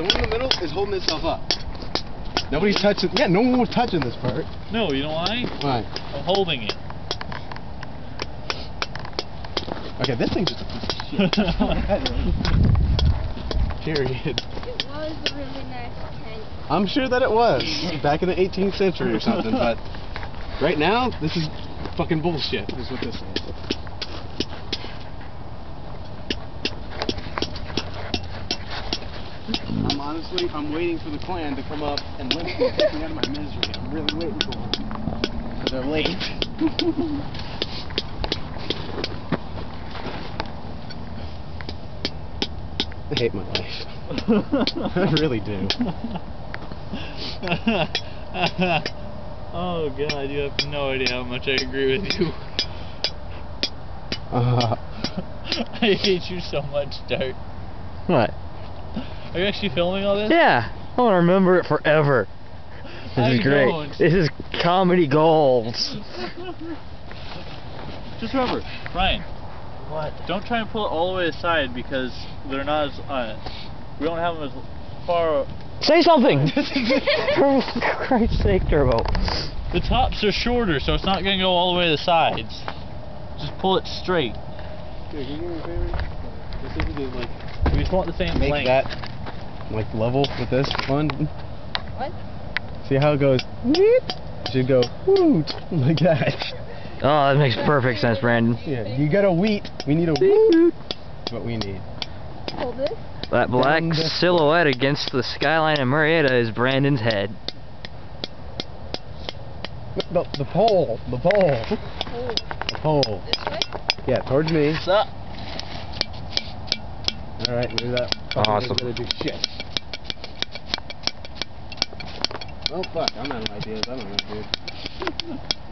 The one in the middle is holding itself up. Nobody's touching. Yeah, no one was touching this part. No, you know why? Why? I'm holding it. Okay, this thing's just a piece of shit. Period. It was a really nice tank. I'm sure that it was back in the 18th century or something, but right now this is fucking bullshit. Is what this is. I'm honestly, I'm waiting for the clan to come up and lift me, take me out of my misery. I'm really waiting for them. Because they're late. I hate my life. I really do. oh god, you have no idea how much I agree with you. Uh, I hate you so much, Dart. What? Are you actually filming all this? Yeah. I want to remember it forever. This I is great. don't. This is comedy gold. Just remember, Ryan, What? don't try and pull it all the way aside because they're not as, uh, we don't have them as far, Say something! For Christ's sake, Turbo. the tops are shorter so it's not going to go all the way to the sides. Just pull it straight. Dude, can you do me a favor? Just if you could, like, We just want the same make length. that like level with this one. What? See how it goes? It should go woot like that. Oh, that makes perfect sense, Brandon. Yeah, you got a wheat. We need a wheat. That's what we need. Hold this. That black silhouette against the skyline of Marietta is Brandon's head. The, the pole. The pole. The pole. this way. Yeah, towards me. What's up? All right, maybe that. Awesome. gonna do shit. Oh fuck! I'm out of ideas. I don't know, dude.